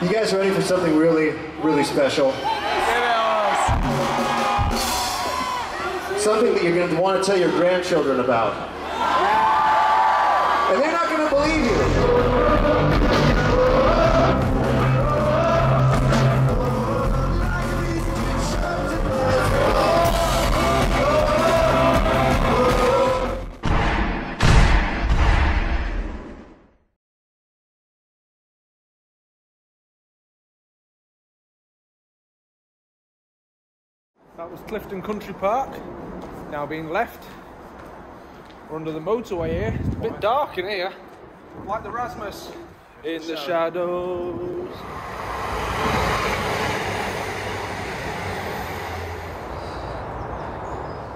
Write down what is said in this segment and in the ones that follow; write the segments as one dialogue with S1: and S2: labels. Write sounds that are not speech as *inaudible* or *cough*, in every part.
S1: You guys ready for something really, really special? Something that you're going to want to tell your grandchildren about. And they're not going to believe you.
S2: Clifton Country Park, now being left. We're under the motorway here. It's a bit dark in here, like the Rasmus. In the shadows.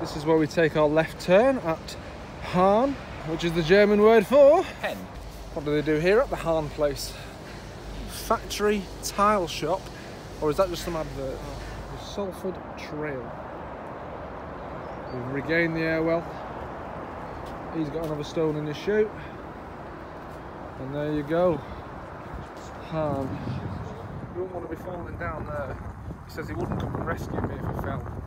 S2: This is where we take our left turn at Hahn, which is the German word for
S3: Hen.
S2: what do they do here at the Hahn place? Factory tile shop, or is that just some advert? The Salford Trail. We've regained the Irwell. He's got another stone in his shoe. And there you go. Hahn. You don't want to be falling down there. He says he wouldn't come and rescue me if I fell.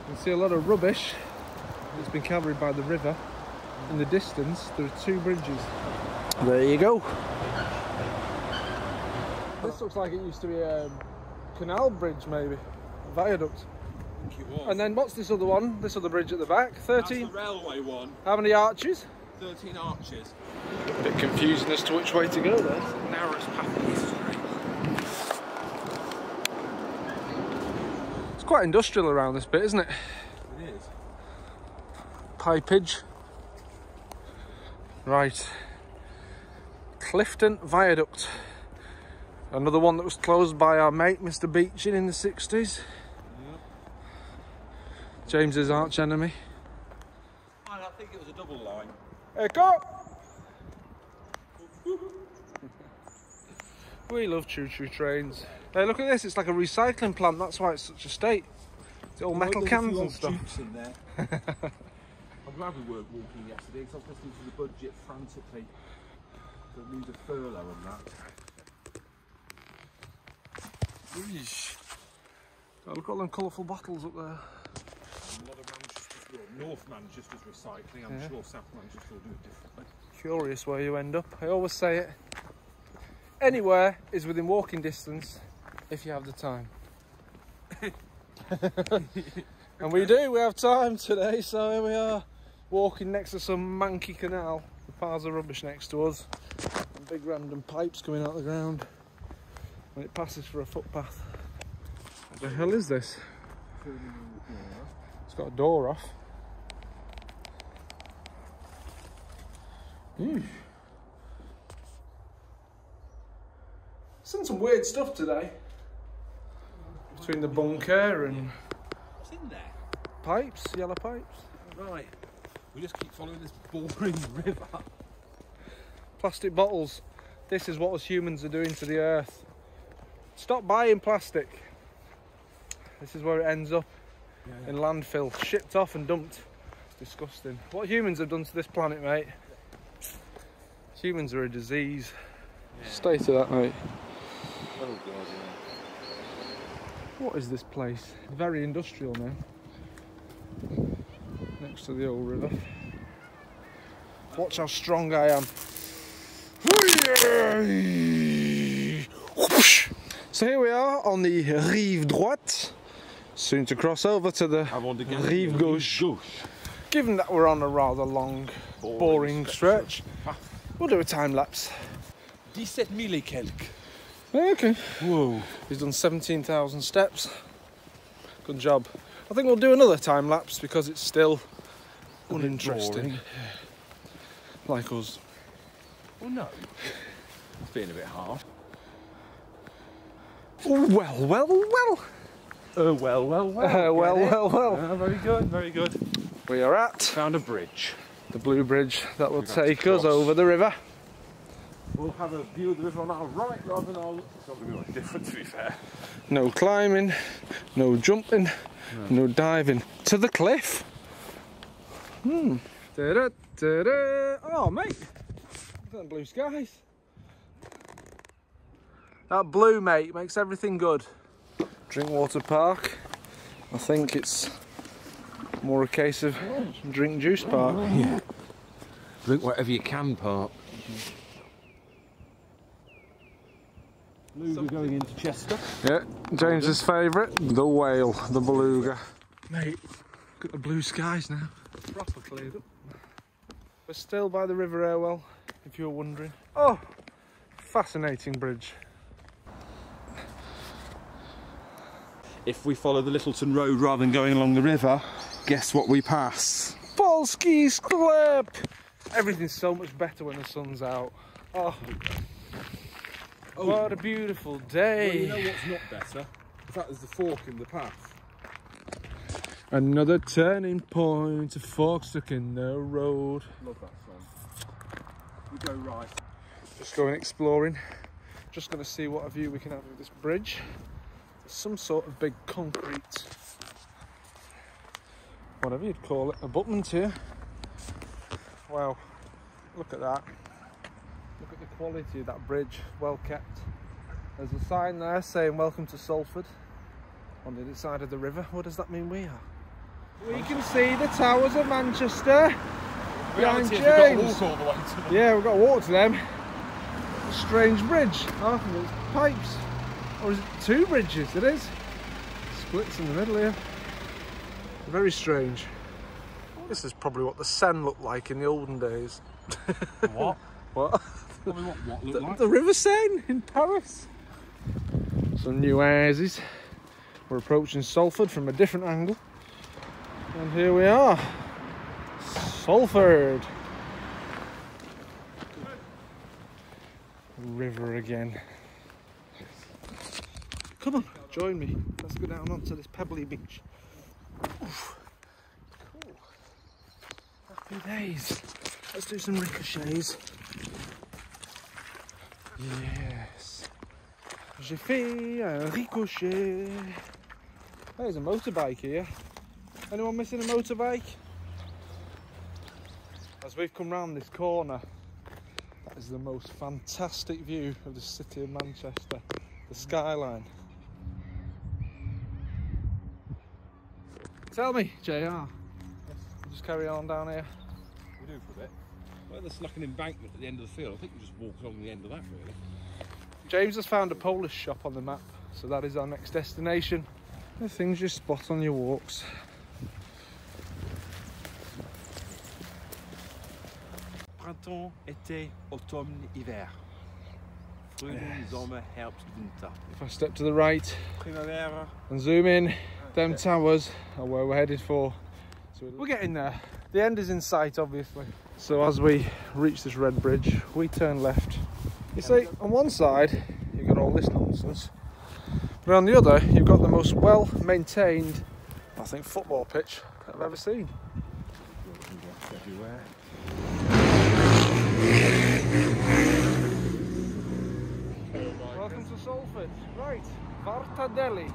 S2: You can see a lot of rubbish that's been carried by the river. In the distance, there are two bridges. There you go. This looks like it used to be a canal bridge, maybe. A viaduct.
S3: Think it was.
S2: And then what's this other one? This other bridge at the back?
S3: That's
S2: 13?
S3: the railway one.
S2: How many arches?
S3: 13 arches.
S2: A bit confusing as to which way to go there.
S3: Narrowest path in history.
S2: It's quite industrial around this bit, isn't it?
S3: It is.
S2: Pipage. Right. Clifton Viaduct. Another one that was closed by our mate, Mr. Beeching, in the 60s. James's arch enemy.
S3: And I think it was a double line.
S2: Echo! *laughs* we love choo choo trains. Hey, look at this, it's like a recycling plant, that's why it's such a state. It's all metal cans and stuff.
S3: in there. *laughs* I'm glad we weren't walking yesterday because I was listening to the budget frantically. The news of furlough on that.
S2: Eesh. Oh, look at all them colourful bottles up there.
S3: A lot of Manchester, well, North Manchester's recycling. I'm
S2: Yeah.
S3: sure South Manchester will do it differently.
S2: Curious where you end up. I always say it. Anywhere is within walking distance if you have the time. *laughs* and we do, we have time today, so here we are walking next to some manky canal with piles of rubbish next to us and big random pipes coming out of the ground when it passes for a footpath. What the hell is this? It's got a door off. Eesh. Seen some weird stuff today. Between the bunker and
S3: What's in there?
S2: pipes, yellow pipes.
S3: Right. We just keep following this boring *laughs* river.
S2: Plastic bottles. This is what us humans are doing to the earth. Stop buying plastic. This is where it ends up in landfill, shipped off and dumped. It's disgusting. What humans have done to this planet, mate. Humans are a disease. Stay to that, mate.
S3: Oh god, yeah.
S2: What is this place? Very industrial now. Next to the old river. Watch how strong I am. So here we are on the rive droite. Soon to cross over to the rive gauche. Given that we're on a rather long, boring, stretch, we'll do a time lapse.
S3: 17 000 et quelques.
S2: Okay.
S3: Whoa.
S2: He's done 17,000 steps. Good job. I think we'll do another time lapse because it's still uninteresting.
S3: boring.
S2: Like us.
S3: Well, no. It's being a bit hard.
S2: Well, well, well.
S3: Oh, well, well, well.
S2: Uh, well, well, well.
S3: Ah, very good, very good.
S2: We are at
S3: Found a bridge.
S2: the Blue Bridge that will
S3: We've
S2: take us over the river.
S3: We'll have a view of the river on our right rather than our left. It's not going to be much different, to be fair.
S2: No climbing, no jumping, no, diving. To the cliff. Hmm. Da-da, da-da. Oh, mate. Look at them blue skies. That blue, mate, makes everything good. Drinkwater Park. I think it's more a case of drink juice park.
S3: Yeah. Drink whatever you can, Park. We're going into Chester.
S2: Yeah, James's favourite, the whale, the beluga. Mate, got the blue skies now. Proper cleared up. We're still by the River Irwell, if you're wondering. Oh, fascinating bridge.
S3: If we follow the Littleton Road rather than going along the river, guess what we pass?
S2: Polski Sklep! Everything's so much better when the sun's out. Oh. oh, what a beautiful day.
S3: Well, you know what's not better? The fact there's the fork in the path.
S2: Another turning point, a fork stuck in the road.
S3: Love that song. We go right.
S2: Just going exploring. Just going to see what a view we can have of this bridge. Some sort of big concrete, whatever you'd call it, abutment here. Wow, look at that. Look at the quality of that bridge, well kept. There's a sign there saying welcome to Salford on the other side of the river. What does that mean we are? We can see the towers of Manchester behind James.
S3: all the way to them.
S2: Yeah, we've got to walk to them. Strange bridge. half of it's pipes. Or is it two bridges? It is. Splits in the middle here. Very strange. This is probably what the Seine looked like in the olden days. *laughs*
S3: What?
S2: What?
S3: What, what, what
S2: The,
S3: like?
S2: the River Seine in Paris. Some new houses. We're approaching Salford from a different angle. And here we are. Salford. River again. Come on, join me. Let's go down onto this pebbly beach. Oof. Cool. Happy days. Let's do some ricochets. Yes. J'ai fait un ricochet. There's a motorbike here. Anyone missing a motorbike? As we've come round this corner, that is the most fantastic view of the city of Manchester. The skyline. Tell me, JR. Just carry on down here.
S3: We do for a bit. Well, there's like an embankment at the end of the field. I think we just walk along the end of that, really.
S2: James has found a Polish shop on the map, so that is our next destination. The things you spot on your walks.
S3: Printemps, été, automne, hiver. Frühling,
S2: Yes.
S3: Sommer, Herbst, Winter.
S2: If I step to the right
S3: Primavera.
S2: and zoom in, them towers are uh, where we're headed for. So we're getting there. The end is in sight, obviously. So as we reach this red bridge, we turn left. You see, on one side, you've got all this nonsense. But on the other, you've got the most well-maintained, I think, football pitch I've ever seen. Welcome to Salford. Right, Warta Deli.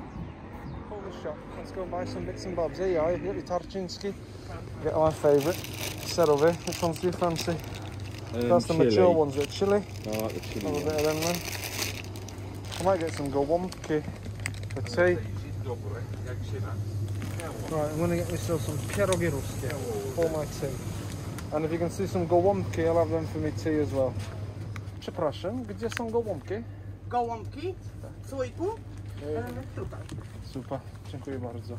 S2: Polish shop. Let's go and buy some bits and bobs. Here you are, got your Tarczynski. Get my favourite. Serowy. Which ones do you fancy? That's the mature ones. Got chili.
S3: I like the
S2: Have
S3: chili.
S2: a
S3: one.
S2: bit of them then. I might get some gołąbki for tea. Right, I'm going to get myself some pierogi ruskie for my tea. And if you can see some gołąbki, I'll have them for my tea as well. Przepraszam, gdzie są gołąbki?
S4: gołąbki w słoiku tutaj.
S2: Super, dziękuję bardzo.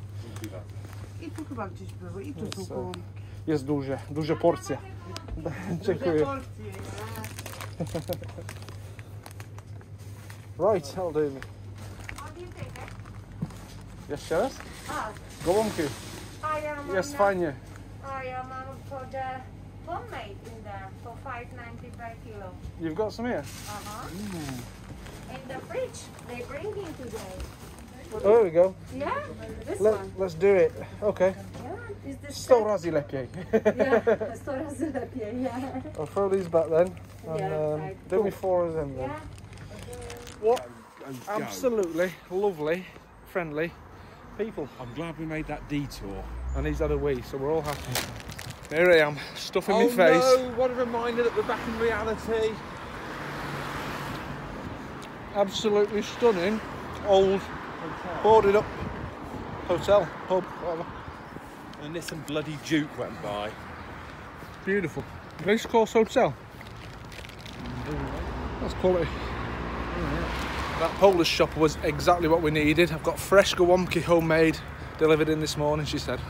S4: I tu chyba gdzieś były, i tu
S2: Jest,
S4: są
S2: e,
S4: gołąbki.
S2: Jest duże, duże porcje.
S4: Duże
S2: Dziękuję.
S4: porcje.
S2: Right, I'll do me. Jeszcze raz?
S5: Ah,
S2: Gołąbki.
S5: I am
S2: Jest
S5: on,
S2: fajnie.
S5: I am on for the homemade in there for 5.90 per kilo.
S2: You've got some here?
S5: Uh-huh. In the fridge, they bring in today.
S2: Oh, there we go.
S5: Yeah, this
S2: Let,
S5: one.
S2: let's do it. Okay.
S5: Yeah, is this
S2: Sto razy lepiej.
S5: Yeah, sto razy lepiej, yeah.
S2: I'll throw these back then. And
S5: Yeah,
S2: um,
S5: right.
S2: do me four of them then.
S5: Yeah.
S2: What
S3: go.
S2: absolutely lovely, friendly people.
S3: I'm glad we made that detour.
S2: And he's had a wee, so we're all happy. Here I am, stuffing
S3: oh
S2: my face.
S3: no! What a reminder that we're back in reality.
S2: absolutely stunning old boarded up hotel, pub, whatever.
S3: And this some bloody Duke went by.
S2: Beautiful. Race course hotel. That's quality. That Polish shop was exactly what we needed. I've got fresh gołąbki homemade delivered in this morning, she said.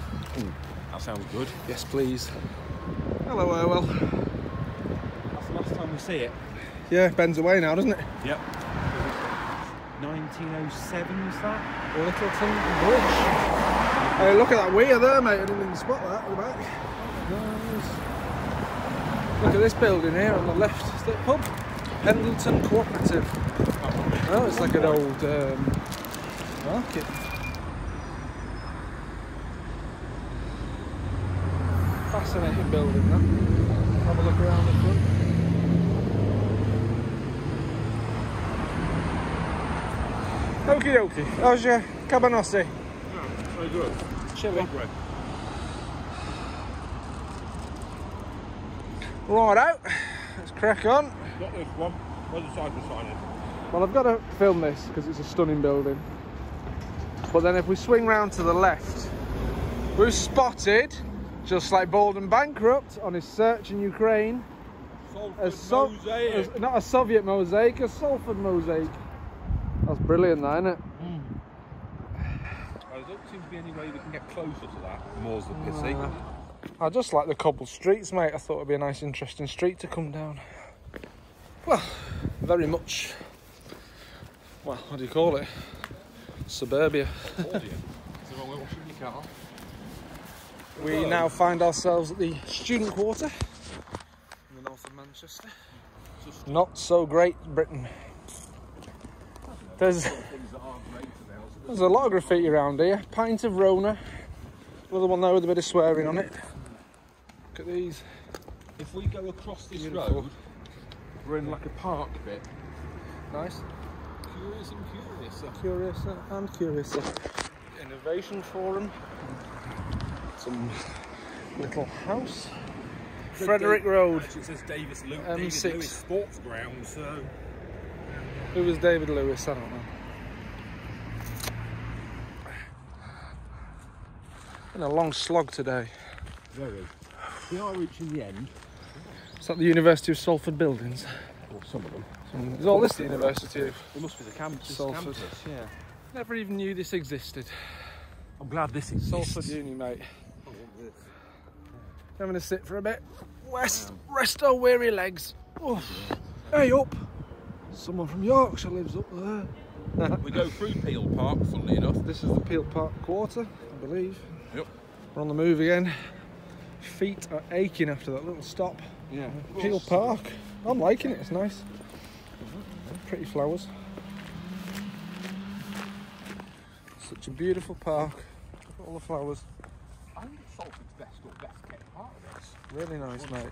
S3: That sounds good.
S2: Yes, please. Hello, Irwell.
S3: That's the last time we see it.
S2: Yeah, bends away now, doesn't it?
S3: Yep. 1907 was that?
S2: Littleton Bridge. Hey, look at that weir there, mate. I didn't even spot that at the back. Nice. Look at this building here on the left. Is that pub? Pendleton Cooperative. Oh, it's like an old um, market. Fascinating building, that. Have a look around the front. Okie dokie. How's your cabanossi?
S3: Very good.
S2: Chilly. Right out. Let's crack on.
S3: Not this one. Where's the cycle sign in?
S2: Well, I've got to film this because it's a stunning building. But then if we swing round to the left, we've spotted, just like Bald and Bankrupt on his search in Ukraine, a so- a- not a Soviet mosaic, a Salford mosaic. That's brilliant, that, isn't it? Hmm.
S3: There doesn't seem to be any way we can get closer to that. More's the pity.
S2: Nah. I just like the cobbled streets, mate. I thought it'd be a nice, interesting street to come down. Well, very much. Well, what do you call it? Suburbia.
S3: Audio. Is the wrong way of washing your car?
S2: We now find ourselves at the student quarter in the north of Manchester. Not so great Britain. There's
S3: Things that aren't great now. So
S2: there's a lot of graffiti around here. Pint of Rona. Another one there with a bit of swearing on it. Look at these.
S3: if we go across this
S2: Beautiful.
S3: road, we're in like a park bit.
S2: Nice.
S3: Curious and curious. uh,
S2: Curious and curious. Innovation Forum. Some little house. Frederick Road.
S3: Actually, it says Davis Lu-
S2: M6.
S3: David Lewis Sports Ground, so
S2: Who was David Lewis? I don't know. Been a long slog today.
S3: very. We are reaching the end,
S2: Is that the University of Salford buildings?
S3: or some of them.
S2: Is all this the University of?
S3: It must be the campus.
S2: Salford.
S3: campus, yeah.
S2: Never even knew this existed.
S3: I'm glad this exists.
S2: Salford Uni, mate. Having a sit for a bit. Rest, rest our weary legs. Oof. Hey up! Someone from Yorkshire lives up there. *laughs*
S3: We go through Peel Park, funnily enough.
S2: This is the Peel Park Quarter, I believe.
S3: Yep.
S2: We're on the move again. Feet are aching after that little stop.
S3: Yeah.
S2: Peel Park. I'm liking it, it's nice. Pretty flowers. Such a beautiful park. Look at all the flowers.
S3: I think it's Salford's best or best kept part of this.
S2: Really nice, mate.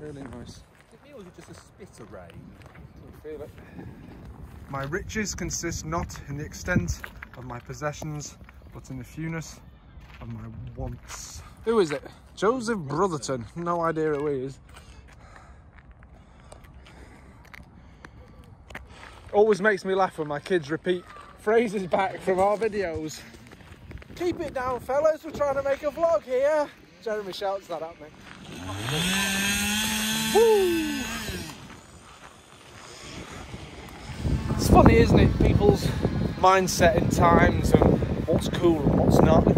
S2: Really nice.
S3: It feels just a spit of rain.
S2: feel it. My riches consist not in the extent of my possessions, but in the fewness of my wants. Who is it? Joseph Brotherton. No idea who he is. Always makes me laugh when my kids repeat phrases back from our videos. Keep it down, fellas. We're trying to make a vlog here. Jeremy shouts that at me. Woo! It's funny, isn't it? People's mindset in times and what's cool and what's not. I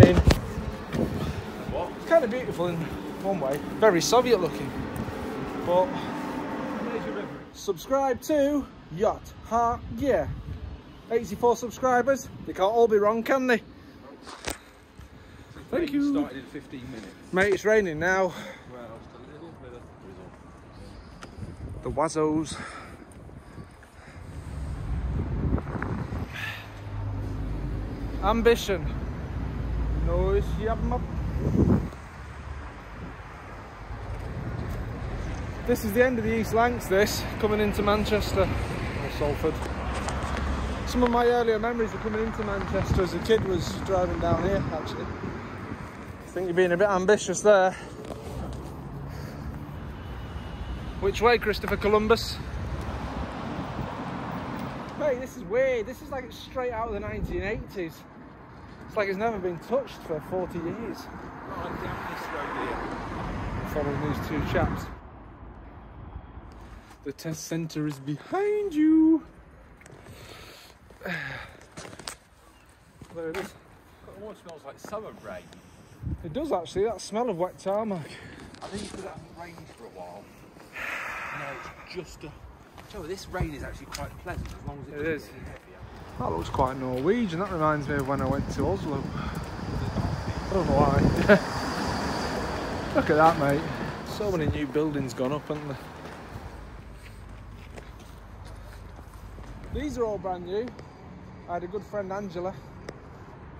S2: mean, it's kind of beautiful in one way, very Soviet looking. But subscribe to Yacht Heart Yeah. 84 subscribers. They can't all be wrong, can they? Thank
S3: Rain
S2: you.
S3: Started in 15 minutes.
S2: Mate, it's raining now.
S3: Well, just a little bit of drizzle.
S2: The Wazzos. Ambition. Noise, yabma. This is the end of the East Lancs, this, coming into Manchester, or Salford. Some of my earlier memories of coming into Manchester as a kid was driving down here, actually. I think you're being a bit ambitious there. Which way, Christopher Columbus? Mate, this is weird. This is like it's straight out of the 1980s. It's like it's never been touched for 40 years.
S3: Right down this road here.
S2: Following these two chaps. The test centre is behind you. *sighs* There it is.
S3: It almost smells like summer rain.
S2: It does actually, that smell of wet tarmac.
S3: I think it's because it hasn't rained for a while. No, it's just a. Joe, this rain is actually quite pleasant as long as it,
S2: It is.
S3: get any heavier.
S2: That looks quite Norwegian. That reminds me of when I went to Oslo. I don't know why. *laughs* Look at that, mate. So many new buildings gone up, haven't there? These are all brand new. I had a good friend Angela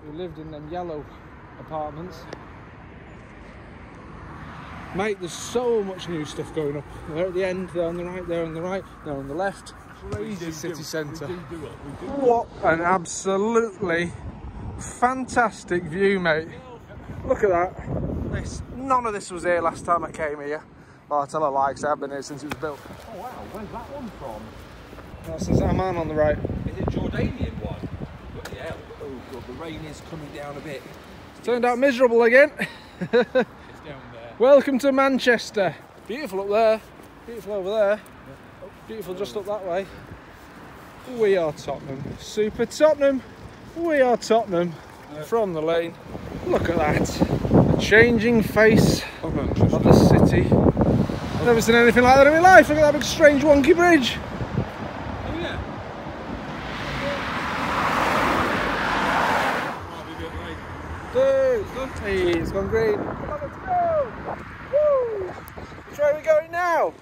S2: who lived in them yellow apartments. Mate, there's so much new stuff going up. They're at the end, they're on the right, they're on the right, they're on the left. Crazy city centre.
S3: We do do it. We do.
S2: What an absolutely fantastic view, mate. Look at that. This, none of this was here last time I came here. Well, I tell a lie, 'cause I've been here since it was built.
S3: Oh wow, where's that one from?
S2: Oh, That's the Zaman on the right.
S3: Is it Jordanian one? But yeah. Oh god, the rain is coming down a bit.
S2: Turned out miserable again. *laughs* Welcome to Manchester. Beautiful up there. Beautiful over there. Beautiful just up that way. We are Tottenham. Super Tottenham. We are Tottenham. From the lane. Look at that. The changing face of the city. Never seen anything like that in my life. Look at that big strange wonky bridge.
S3: Oh yeah.
S2: Hey, it's gone green. Let's go. Woo. Which way are we going now?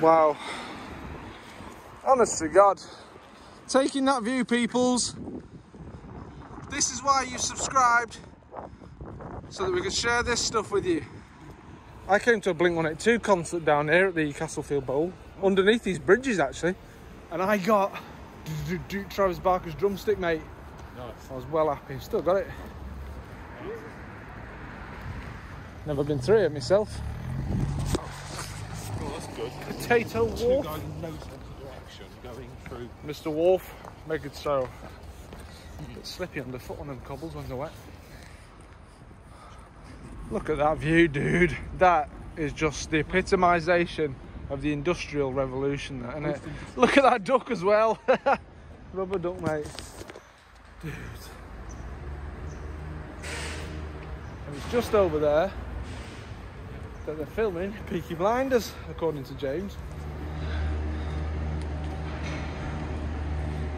S2: Wow. Honest to God. Taking that view, peoples. This is why you subscribed. So that we could share this stuff with you. I came to a Blink 182 concert down here at the Castlefield Bowl, underneath these bridges actually, and I got D- D- D- Travis Barker's drumstick, mate.
S3: Nice.
S2: I was well happy. Still got it. Never been through it myself.
S3: Oh, that's good.
S2: Potato
S3: Two
S2: Wharf.
S3: guys in no sense direction going through.
S2: Mr. Wharf, make it so. Bit slippy underfoot on them cobbles when they're wet. Look at that view, dude. That is just the epitomisation of the industrial revolution, that, isn't it? Look at that duck as well. *laughs* Rubber duck, mate. Dude. And it's just over there that they're filming Peaky Blinders, according to James.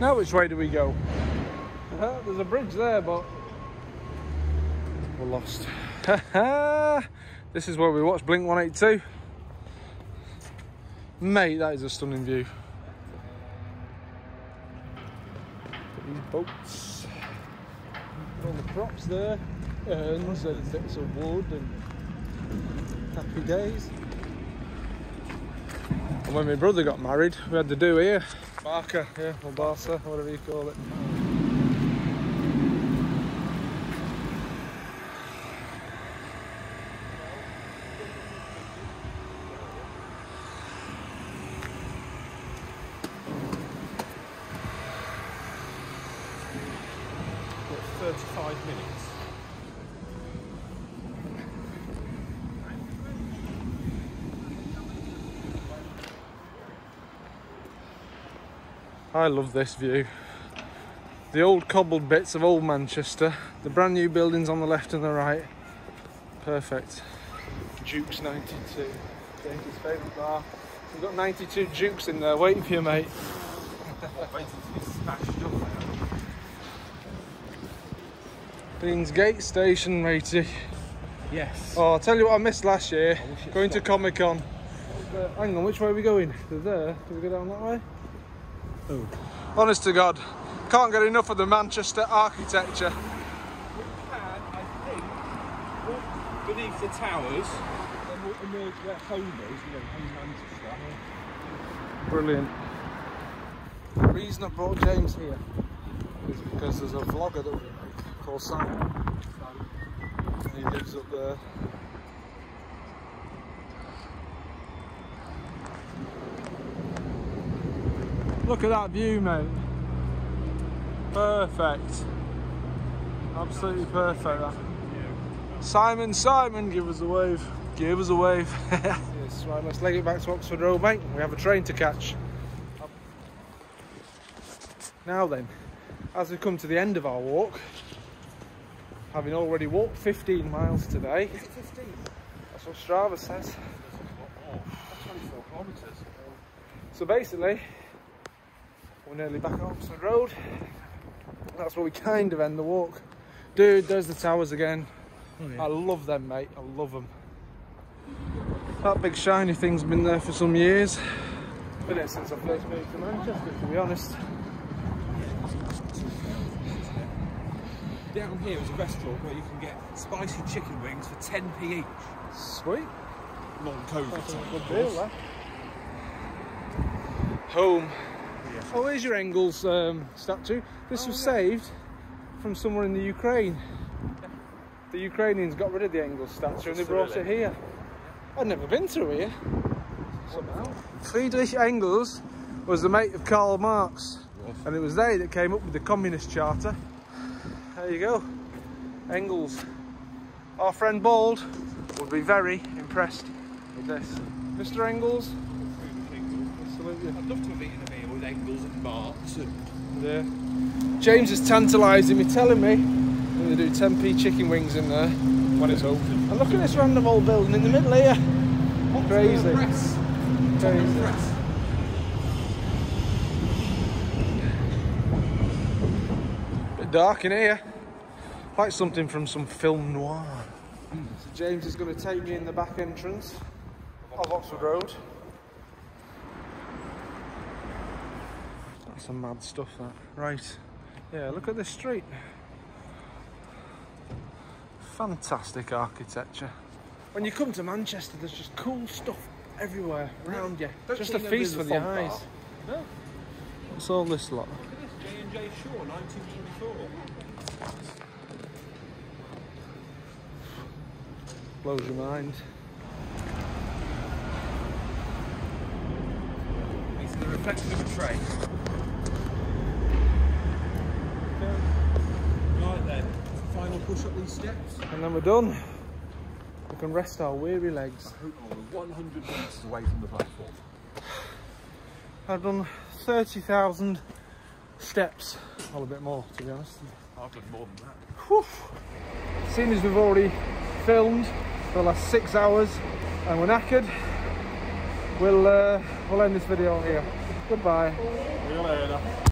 S2: Now which way do we go? Uh, there's a bridge there, but we're lost. *laughs* this is where we watch Blink 182. Mate, that is a stunning view. These boats, all the props there, urns and bits of wood and happy days. And when my brother got married, we had to do here. Barker, yeah, or Barca, whatever you call it.
S3: 35 minutes.
S2: I love this view. The old cobbled bits of old Manchester, the brand new buildings on the left and the right. Perfect. Duke's 92. James' favourite bar. We've got 92 Dukes in there waiting for you, mate. *laughs*
S3: Waiting to be smashed up now.
S2: Deansgate Station, matey.
S3: Yes.
S2: Oh, I'll tell you what I missed last year. Going to. Comic Con. Hang on, which way are we going? They're there. Do we go down that way?
S3: Oh.
S2: Honest to God, can't get enough of the Manchester architecture.
S3: And I think walk beneath the towers, then we'll emerge where home is, you know, home Manchester.
S2: Brilliant. The reason I brought James here is because there's a vlogger that we called And he lives up there. Look at that view, mate. Perfect. Absolutely perfect. That. Simon, Simon, give us a wave. Give us a wave. *laughs* yes, right, let's leg it back to Oxford Road, mate. We have a train to catch. Now then, as we come to the end of our walk, having already walked 15 miles today. Is it 15? That's what Strava says. So basically, we're nearly back on Oxford Road. That's where we kind of end the walk. Dude, there's the towers again. Oh, I love them, mate. I love them. That big shiny thing's been there for some years. Been it since I first moved to Manchester, to be honest.
S3: Down here is a restaurant where you can get spicy chicken wings for 10p each.
S2: Sweet.
S3: Non-COVID time, of
S2: deal,
S3: course.
S2: Home. Oh, here's your Engels um, statue. This was saved from somewhere in the Ukraine. The Ukrainians got rid of the Engels statue and they brought it here. I'd never been through here. Somehow. Friedrich Engels was the mate of Karl Marx, and it was they that came up with the Communist Charter. There you go. Engels. Our friend Bald would be very impressed with this. Mr. Engels? Absolutely.
S3: I'd love to have eaten a meal with Engels and Marx and
S2: Yeah. James is tantalising me, telling me they do 10p chicken wings in there.
S3: when it's open.
S2: And look at this random old building in the middle here. Crazy. Crazy. Bit dark in here. Like something from some film noir. So James is going to take me in the back entrance of Oxford Road. That's some mad stuff that. Right. Yeah, look at this street. Fantastic architecture. When you come to Manchester, there's just cool stuff everywhere around you.
S3: Don't
S2: just a feast for the eyes. No. What's all this lot?
S3: J&J Shaw, 1924.
S2: Blows your mind.
S3: It's the reflection of a train. Right then, final push up these steps.
S2: And then we're done. We can rest our weary legs.
S3: We're 100 metres away from the platform.
S2: I've done 30,000 steps. Well, a bit more, to be honest.
S3: I've done more than that.
S2: Whew. Seeing as we've already filmed for the last six hours and we're knackered, we'll, uh, we'll end this video here. Goodbye.
S3: See you later.